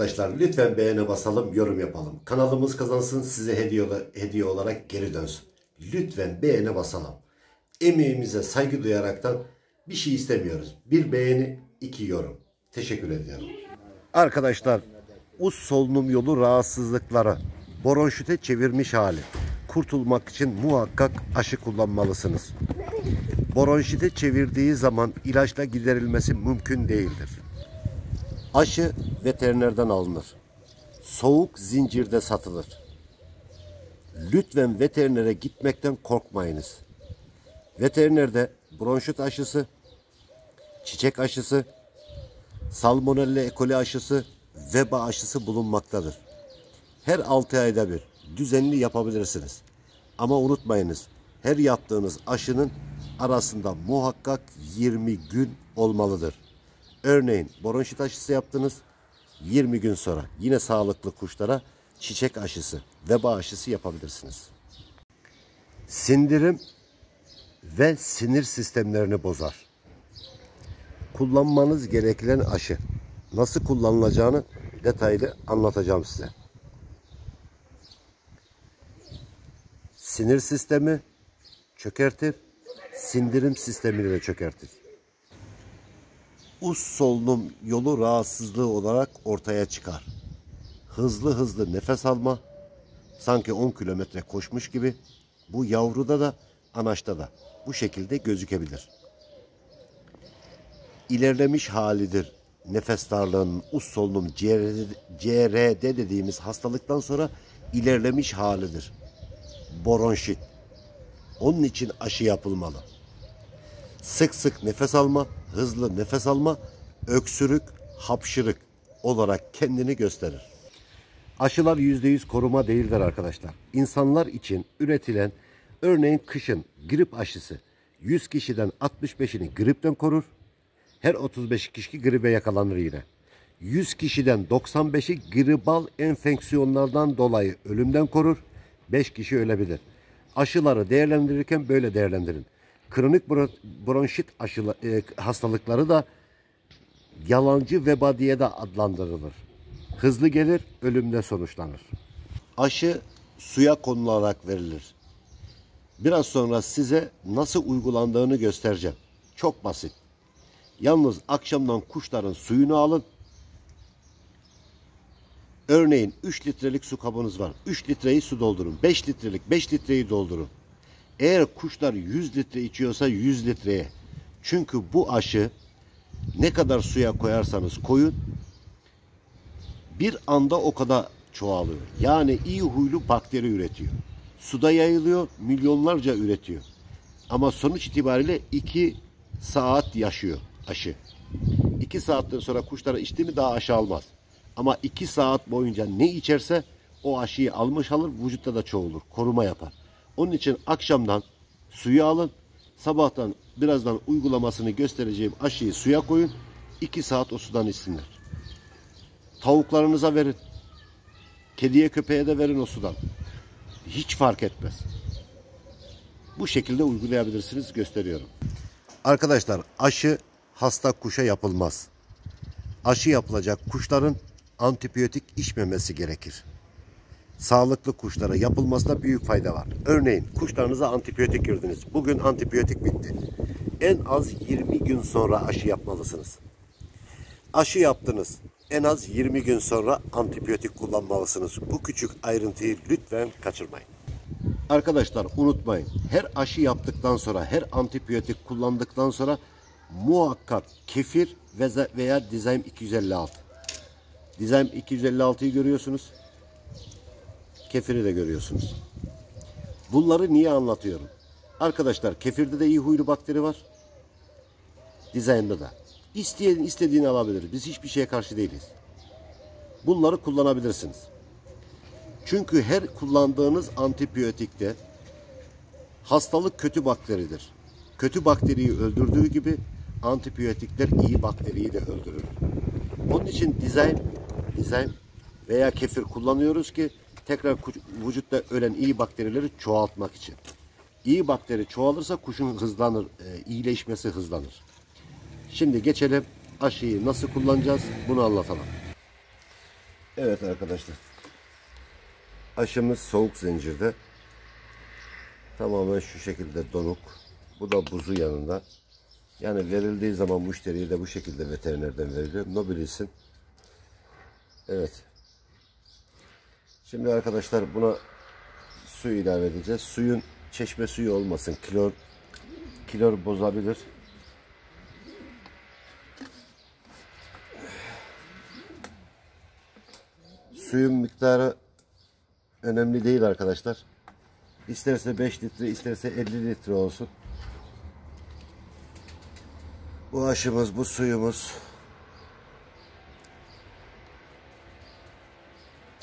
Arkadaşlar lütfen beğene basalım, yorum yapalım. Kanalımız kazansın, size hediye, olarak geri dönsün. Lütfen beğene basalım. Emeğimize saygı duyaraktan bir şey istemiyoruz. Bir beğeni, iki yorum. Teşekkür ediyorum. Arkadaşlar, uz solunum yolu rahatsızlıkları bronşite çevirmiş hali. Kurtulmak için muhakkak aşı kullanmalısınız. Bronşite çevirdiği zaman ilaçla giderilmesi mümkün değildir. Aşı veterinerden alınır. Soğuk zincirde satılır. Lütfen veterinere gitmekten korkmayınız. Veterinerde bronşit aşısı, çiçek aşısı, salmonella E. coli aşısı, veba aşısı bulunmaktadır. Her 6 ayda bir düzenli yapabilirsiniz. Ama unutmayınız her yaptığınız aşının arasında muhakkak 20 gün olmalıdır. Örneğin bronşit aşısı yaptınız. 20 gün sonra yine sağlıklı kuşlara çiçek aşısı, veba aşısı yapabilirsiniz. Sindirim ve sinir sistemlerini bozar. Kullanmanız gereken aşı nasıl kullanılacağını detaylı anlatacağım size. Sinir sistemi çökertir, sindirim sistemini de çökertir uz solunum yolu rahatsızlığı olarak ortaya çıkar. Hızlı hızlı nefes alma, sanki 10 kilometre koşmuş gibi bu yavruda da anaçta da bu şekilde gözükebilir. İlerlemiş halidir nefes darlığının uz solunum CRD dediğimiz hastalıktan sonra ilerlemiş halidir. Bronşit. Onun için aşı yapılmalı. Sık sık nefes alma, hızlı nefes alma, öksürük, hapşırık olarak kendini gösterir. Aşılar %100 koruma değildir arkadaşlar. İnsanlar için üretilen örneğin kışın grip aşısı 100 kişiden 65'ini gripten korur. Her 35 kişi gribe yakalanır yine. 100 kişiden 95'i gribal enfeksiyonlardan dolayı ölümden korur. 5 kişi ölebilir. Aşıları değerlendirirken böyle değerlendirin. Kronik bronşit aşılı, e, hastalıkları da yalancı veba diye de adlandırılır. Hızlı gelir, ölümle sonuçlanır. Aşı suya konularak verilir. Biraz sonra size nasıl uygulandığını göstereceğim. Çok basit. Yalnız akşamdan kuşların suyunu alın. Örneğin 3 litrelik su kabınız var. 3 litreyi su doldurun. 5 litrelik 5 litreyi doldurun. Eğer kuşlar 100 litre içiyorsa 100 litreye. Çünkü bu aşı ne kadar suya koyarsanız koyun bir anda o kadar çoğalıyor. Yani iyi huylu bakteri üretiyor. Suda yayılıyor, milyonlarca üretiyor. Ama sonuç itibariyle 2 saat yaşıyor aşı. 2 saatten sonra kuşlara içti mi daha aşı almaz. Ama 2 saat boyunca ne içerse o aşıyı almış alır, vücutta da çoğulur, koruma yapar. Onun için akşamdan suyu alın. Sabahtan birazdan uygulamasını göstereceğim aşıyı suya koyun. 2 saat o sudan içsinler. Tavuklarınıza verin. Kediye köpeğe de verin o sudan. Hiç fark etmez. Bu şekilde uygulayabilirsiniz gösteriyorum. Arkadaşlar aşı hasta kuşa yapılmaz. Aşı yapılacak kuşların antibiyotik içmemesi gerekir sağlıklı kuşlara yapılmasında büyük fayda var. Örneğin kuşlarınıza antibiyotik girdiniz. Bugün antibiyotik bitti. En az 20 gün sonra aşı yapmalısınız. Aşı yaptınız. En az 20 gün sonra antibiyotik kullanmalısınız. Bu küçük ayrıntıyı lütfen kaçırmayın. Arkadaşlar unutmayın. Her aşı yaptıktan sonra, her antibiyotik kullandıktan sonra muhakkak kefir veya Dizem 256. Dizem 256'yı görüyorsunuz kefiri de görüyorsunuz. Bunları niye anlatıyorum? Arkadaşlar kefirde de iyi huylu bakteri var. Dizaynda da. İsteyen istediğini alabilir. Biz hiçbir şeye karşı değiliz. Bunları kullanabilirsiniz. Çünkü her kullandığınız antibiyotikte hastalık kötü bakteridir. Kötü bakteriyi öldürdüğü gibi antibiyotikler iyi bakteriyi de öldürür. Onun için dizayn, dizayn veya kefir kullanıyoruz ki tekrar vücutta ölen iyi bakterileri çoğaltmak için. İyi bakteri çoğalırsa kuşun hızlanır, e, iyileşmesi hızlanır. Şimdi geçelim aşıyı nasıl kullanacağız bunu anlatalım. Evet arkadaşlar. Aşımız soğuk zincirde. Tamamen şu şekilde donuk. Bu da buzu yanında. Yani verildiği zaman müşteriye de bu şekilde veterinerden veriliyor. Nobilis'in. Evet. Şimdi arkadaşlar buna su ilave edeceğiz. Suyun çeşme suyu olmasın. Klor klor bozabilir. Suyun miktarı önemli değil arkadaşlar. İsterse 5 litre, isterse 50 litre olsun. Bu aşımız, bu suyumuz.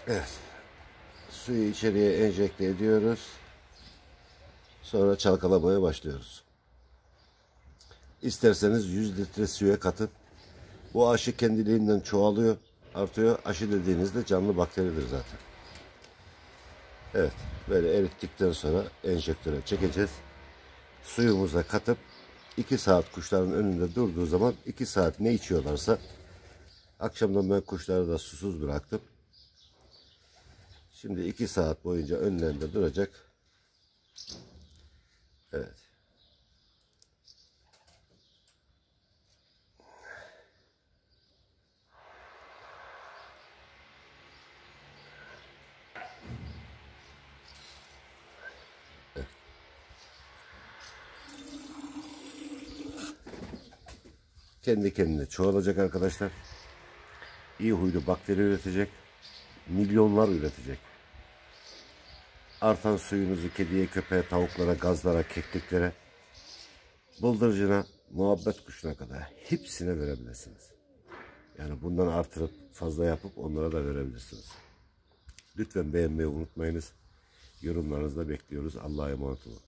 Evet. Suyu içeriye enjekte ediyoruz. Sonra çalkalamaya başlıyoruz. İsterseniz 100 litre suya katın. Bu aşı kendiliğinden çoğalıyor, artıyor. Aşı dediğinizde canlı bakteridir zaten. Evet, böyle erittikten sonra enjektöre çekeceğiz. Suyumuza katıp 2 saat kuşların önünde durduğu zaman 2 saat ne içiyorlarsa akşamdan ben kuşları da susuz bıraktım. Şimdi 2 saat boyunca önlerinde duracak. Evet. Kendi kendine çoğalacak arkadaşlar. İyi huylu bakteri üretecek. Milyonlar üretecek. Artan suyunuzu kediye, köpeğe, tavuklara, gazlara, kekliklere, bıldırcına, muhabbet kuşuna kadar hepsine verebilirsiniz. Yani bundan artırıp fazla yapıp onlara da verebilirsiniz. Lütfen beğenmeyi unutmayınız. Yorumlarınızı da bekliyoruz. Allah'a emanet olun.